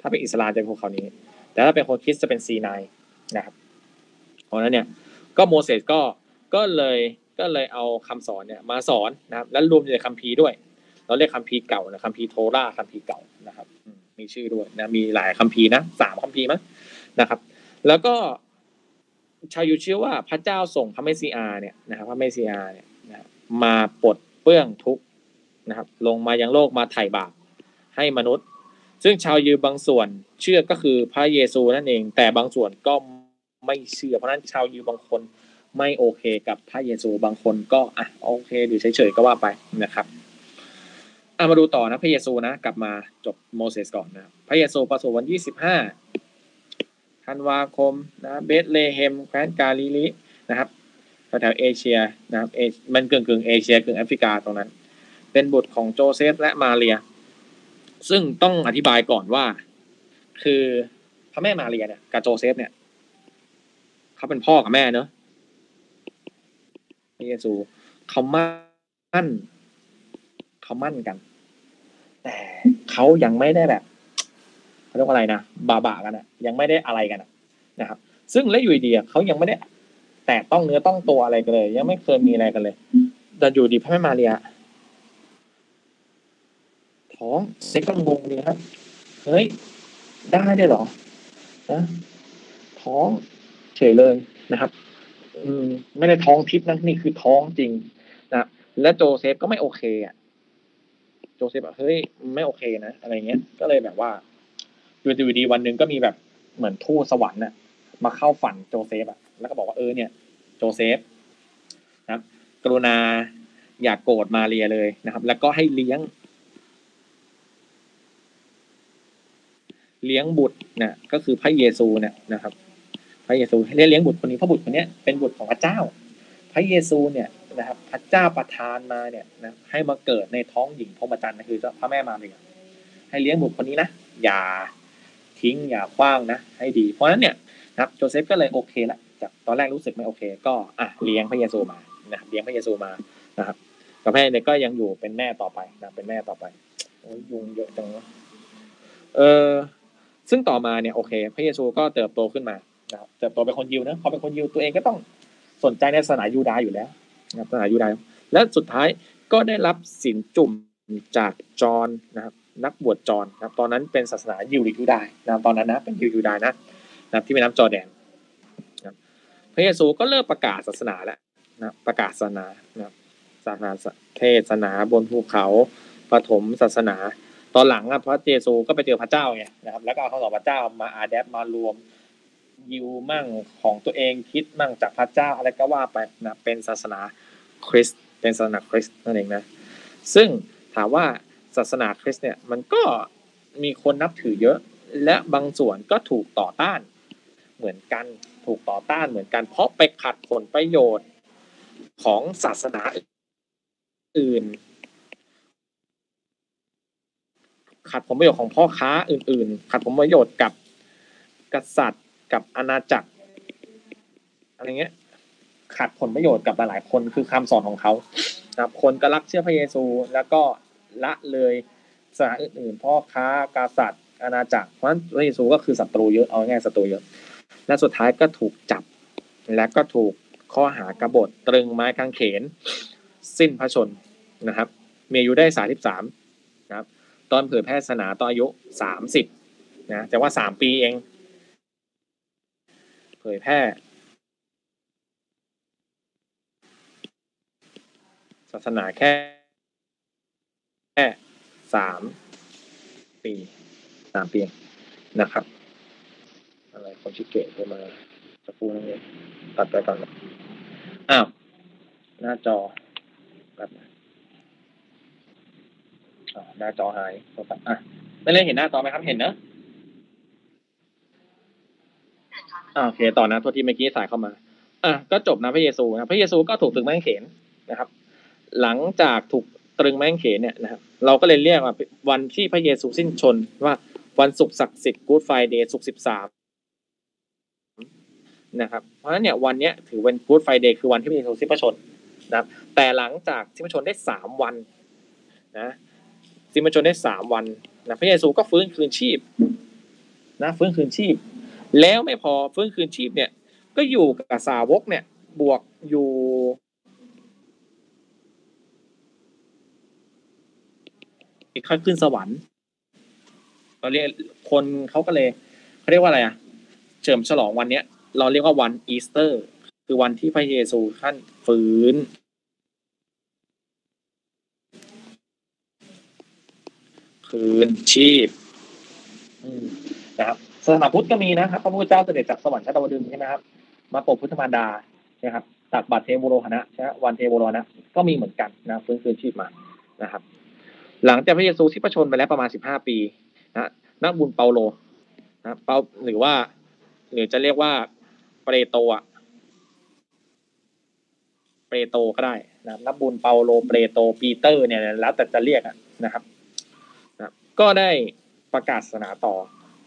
ถ้าเป็นอิสลามจะเป็นภูเขานี้ แต่ถ้าเป็นคนคริสจะเป็นซีนายนะครับเพราะฉะนั้นเนี่ย ก็โมเสสก็ก็เลยก็เลยเอาคำสอนเนี่ยมาสอนนะครับ และรวมอยู่ในคัมภีร์ด้วย เราเรียกคัมภีร์เก่านะคัมภีร์โทราคัมภีร์เก่านะครับ มีชื่อด้วยนะมีหลายคัมภีร์นะสามคัมภีร์มั้งนะครับ แล้วก็ชาวยูเชื่อว่าพระเจ้าส่งพระเมสสิอาเนี่ยนะครับพระเมสสิอาเนี่ยนะมาปลดเปื้องทุกนะครับ ลงมายังโลกมาไถ่บาปให้มนุษย์ ซึ่งชาวยูบางส่วนเชื่อก็คือพระเยซูนั่นเอง แต่บางส่วนก็ไม่เชื่อ เพราะนั้นชาวยูบางคนไม่โอเคกับพระเยซูบางคนก็อะโอเคหรือเฉยๆก็ว่าไปนะครับอะมาดูต่อนะพระเยซูนะกลับมาจบโมเสสก่อนนะพระเยซูประสูติวันที่สิบห้าธันวาคมนะเบธเลเฮมแคว้นกาลิลีนะครับแถวเอเชียนะครับเอมันกึ่งกึ่งเอเชียกึ่งแอฟริกาตรงนั้น เป็นบุตรของโจเซฟและมาเรีย ซึ่งต้องอธิบายก่อนว่า คือพระแม่มาเรียเนี่ยกับโจเซฟเนี่ยเขาเป็นพ่อกับแม่เนอะพระเยซูเขาหมั้นเขามั่นกัน แต่เขายังไม่ได้แบบเขาเรียกว่าอะไรนะบาบากันอะยังไม่ได้อะไรกันอะนะครับ ซึ่งและอยู่ดีเขายังไม่ได้ แตะต้องเนื้อต้องตัวอะไรกันเลย ยังไม่เคยมีอะไรกันเลยแต่อยู่ดีพระแม่มาเรีย ท้องเซ็กก็งงดีครับเฮ้ย ได้ได้วยหรอนะท้องเฉยเลยนะครับ อืม ไม่ได้ท้องทิพย์นะนี่คือท้องจริงนะและโจเซฟก็ไม่โอเคอะโจเซฟแบบเฮ้ยไม่โอเคนะอะไรเงี้ย ก็เลยแบบว่าอยู่ดีดีๆวันหนึ่งก็มีแบบเหมือนทูตสวรรค์น่ะ มาเข้าฝันโจเซฟอะ แล้วก็บอกว่าเออเนี่ย โจเซฟนะครับกรุณาอย่าโกรธมาเรียเลยนะครับ แล้วก็ให้เลี้ยง เลี้ยงบุตรเนี่ยก็คือพระเยซูเนี่ยนะครับ พระเยซูให้เลี้ยงบุตรคนนี้พระบุตรคนนี้เป็นบุตรของพระเจ้า พระเยซูเนี่ยนะครับ พระเจ้าประทานมาเนี่ยนะให้มาเกิดในท้องหญิงพรหมจรรย์นะคือพระแม่มาเรียให้เลี้ยงบุตรคนนี้นะอย่าทิ้งอย่าคว้างนะ ให้ดี เพราะฉะนั้นเนี่ยนะครับโจเซฟก็เลยโอเคละจากตอนแรกรู้สึกไม่โอเค ก็อะเลี้ยงพระเยซูมานะครับเลี้ยงพระเยซูมานะครับกับแม่เนี่ยก็ยังอยู่เป็นแม่ต่อไปนะเป็นแม่ต่อไปโอ้ยยุงเยอะจังวะเออ ซึ่งต่อมาเนี่ยโอเค พระเยซูก็เติบโตขึ้นมานะครับเติบโตเป็นคนยิวนะพอเป็นคนยิวตัวเองก็ต้องสนใจในศาสนายูดาห์อยู่แล้วนะครับศาสนายูดาห์และสุดท้ายก็ได้รับสินจุ่มจากจอห์นนะครับนักบวชจอห์นนะครับตอนนั้นเป็นศาสนายิวหรือยูดาห์นะครับตอนนั้นนะเป็นยิวยูดาห์นะนะครับที่แม่น้ำจอร์แดนนะครับพระเยซูก็เริ่มประกาศศาสนาแล้วนะประกาศศาสนานะครับศาสนาเทศนาบนภูเขาปฐมศาสนา ตอนหลังอะพระเยซูก็ไปเจอพระเจ้าไงนะครับ แล้วก็เอาคำสอนพระเจ้ามาอาแดปมารวมยิวมั่งของตัวเองคิดมั่งจากพระเจ้าอะไรก็ว่าไปนะเป็นศาสนาคริสต์เป็นศาสนาคริสต์นั่นเองนะซึ่งถามว่าศาสนาคริสต์เนี่ยมันก็มีคนนับถือเยอะ และบางส่วนก็ถูกต่อต้านเหมือนกันถูกต่อต้านเหมือนกันเพราะไปขัดผลประโยชน์ของศาสนาอื่น ขัดผลประโยชน์ของพ่อค้าอื่น ๆ ขัดผลประโยชน์กับกษัตริย์กับอาณาจักรอะไรเงี้ย ขัดผลประโยชน์กับหลายๆคนคือคำสอนของเขานะครับคนก็รักเชื่อพระเยซูแล้วก็ละเลยศาสนาอื่นๆพ่อค้ากษัตริย์อาณาจักรเพราะฉะนั้นพระเยซูก็คือศัตรูเยอะเอาง่ายศัตรูเยอะ และสุดท้ายก็ถูกจับ และก็ถูกข้อหากบฏตรึงไม้กางเขน สิ้นพระชนนะครับ เมีอายุได้สาสิบสาม ตอนเผยแพร่ศาสนาตอนอายุสามสิบนะแต่ว่าสามปีเอง เผยแพร่ศาสนาแค่แค่สามปีสามปีนะครับ อะไรคนชิเกะโทรมาจะพูดนั่นเองตัดไปก่อนนะอ้าว หน้าจอแบบนะ หน้าจอหายโทรศัพท์อะไม่เล่นเห็นหน้าจอไหมครับเห็นเนอะอ่าโอเคต่อนะโทษทีเมื่อกี้สายเข้ามาอะก็จบนะพระเยซูนะพระเยซูก็ถูกตึงไม้กางเขนนะครับ หลังจากถูกตรึงไม้กางเขนเนี่ยนะครับเราก็เลยเรียกว่าวันที่พระเยซูสิ้นชนม์ว่าวันศุกร์ศักดิ์สิทธิ์ Good Friday ศุกร์สิบสามนะครับ เพราะฉะนั้นเนี่ยวันเนี้ยถือเป็น Good Friday คือวันที่พระเยซูสิ้นพระชนม์นะครับ แต่หลังจากสิ้นพระชนม์ได้สามวันนะ สิ้นพระชนม์ได้สามวันนะพระเยซูก็ฟื้นคืนชีพนะฟื้นคืนชีพ แล้วไม่พอฟื้นคืนชีพเนี่ย ก็อยู่กับสาวกเนี่ย บวกอยู่อีกค่อยขึ้นสวรรค์เราเรียกคนเขาก็เลยเขาเรียกว่าอะไรอะเฉลิมฉลองวันเนี้ย เราเรียกว่าวันอีสเตอร์ คือวันที่พระเยซูท่านฟื้น คืนชีพนะครับศาสนาพุทธก็มีนะครับพระพุทธเจ้าเสด็จจากสวรรค์ชั้นดาวดึงใช่ไหมครับมาปรดพุทธมารดานะครับตักบาตรเทวโรหณะใช่ไหมวันเทวโรหณะก็มีเหมือนกันนะฟื้นคืนชีพมานะครับ หลังจากพระเยซูที่ประชนไปแล้วประมาณสิบห้าปีนะนักบุญเปาโลนะเปาหรือว่า หรือจะเรียกว่าเปรโตอะเปรโตก็ได้นะนักบุญเปาโลเปรโตปีเตอร์เนี่ยแล้วแต่จะเรียกอะนะครับ ก็ได้ประกาศศาสนาต่อ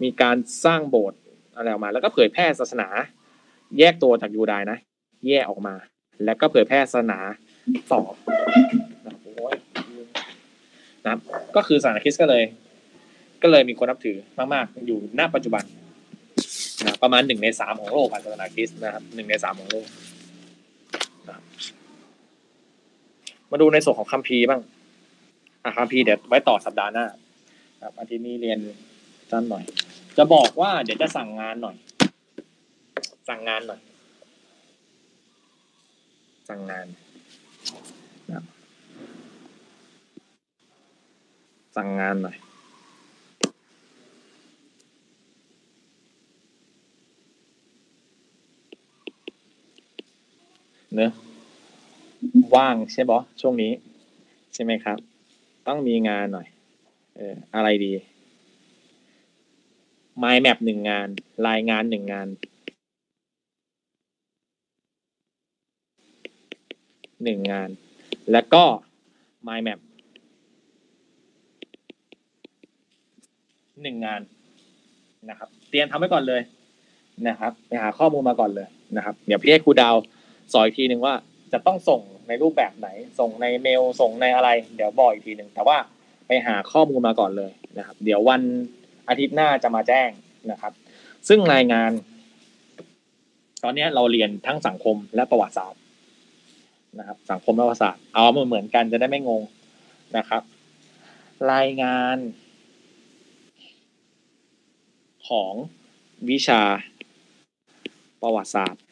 มีการสร้างโบสถ์อะไรออกมา แล้วก็เผยแพร่ศาสนา แยกตัวจากยูดายนะ แยกออกมา แล้วก็เผยแพร่ศาสนาต่อนะครับก็คือศาสนาคริสต์ก็เลย ก็เลยมีคนนับถือมากๆ อยู่ณปัจจุบันนะประมาณหนึ่งในสามของโลกอะศาสนาคริสต์นะครับหนึ่งในสามของโลกนะมาดูในส่วนของคัมภีร์บ้างอะคัมภีร์เดี๋ยวไว้ต่อสัปดาห์หน้า ครับอาทิตย์นี้เรียนสั้นหน่อย จะบอกว่าเดี๋ยวจะสั่งงานหน่อย สั่งงานหน่อย สั่งงานนะสั่งงานหน่อยเนอะว่างใช่ปะช่วงนี้ ใช่ไหมครับ ต้องมีงานหน่อย เอออะไรดี mind map หนึ่งงาน รายงานหนึ่งงานหนึ่งงาน แล้วก็ mind map หนึ่งงานนะครับ เตรียมทำไว้ก่อนเลยนะครับไปหาข้อมูลมาก่อนเลยนะครับ เดี๋ยวพี่ให้ครูดาวสอนอีกทีหนึ่งว่าจะต้องส่งในรูปแบบไหน ส่งในเมล ส่งในอะไร เดี๋ยวบอกอีกทีหนึ่งแต่ว่า ไปหาข้อมูลมาก่อนเลยนะครับ เดี๋ยววันอาทิตย์หน้าจะมาแจ้งนะครับ ซึ่งรายงาน ตอนนี้เราเรียนทั้งสังคมและประวัติศาสตร์นะครับ สังคมและประวัติศาสตร์เอามาเหมือนกันจะได้ไม่งงนะครับ รายงานของวิชาประวัติศาสตร์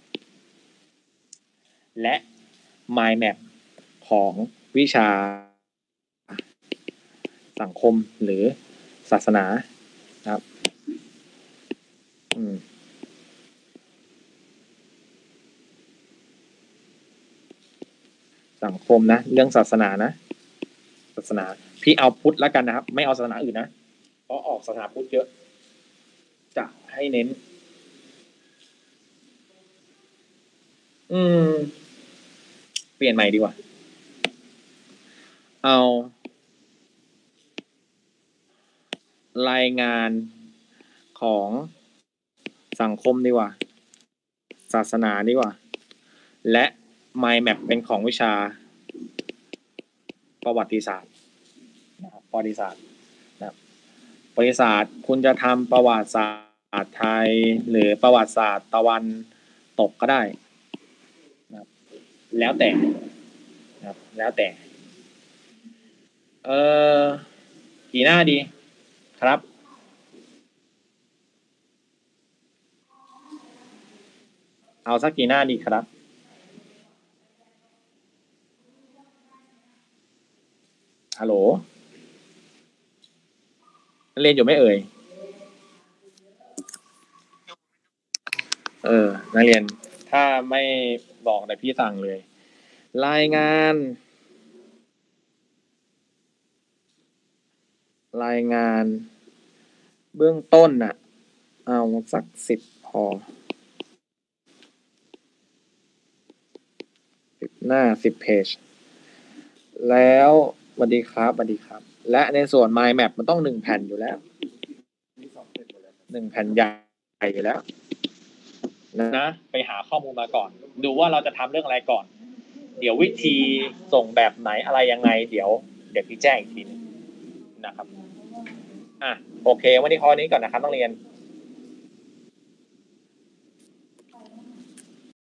และ mind map ของวิชา สังคมหรือศาสนานะครับอืมสังคมนะ เรื่องศาสนานะ ศาสนา พี่เอาพุทธแล้วกันนะครับ ไม่เอาศาสนาอื่นนะเพราะออกศาสนาพุทธเยอะ จะให้เน้น อืม เปลี่ยนใหม่ดีกว่า เอา รายงานของสังคมดีกว่า ศาสนาดีกว่า และ mind map เป็นของวิชา ประวัติศาสตร์นะครับประวัติศาสตร์นะครับประวัติศาสตร์คุณจะทำประวัติศาสตร์ไทย หรือประวัติศาสตร์ตะวันตกก็ได้นะครับแล้วแต่นะครับแล้วแต่ เออกี่หน้าดี ครับ เอาสักกี่หน้าดีครับ ฮัลโหลเรียนอยู่ไม่เอ่ย เออ นักเรียน ถ้าไม่บอกแต่พี่สั่งเลย รายงาน รายงานเบื้องต้นน่ะเอาสักสิบพอสิบหน้าสิบเพจแล้วสวัสดีครับสวัสดีครับ และในส่วน mind map มันต้องหนึ่งแผ่นอยู่แล้วหนึ่งแผ่นใหญ่อยู่แล้วนะไปหาข้อมูลมาก่อน ดูว่าเราจะทำเรื่องอะไรก่อน เดี๋ยววิธีส่งแบบไหนอะไรยังไง เดี๋ยว เดี๋ยวพี่แจ้งอีกทีนึง นะครับ อะโอเค วันนี้พอนี้ก่อนนะครับต้องเรียน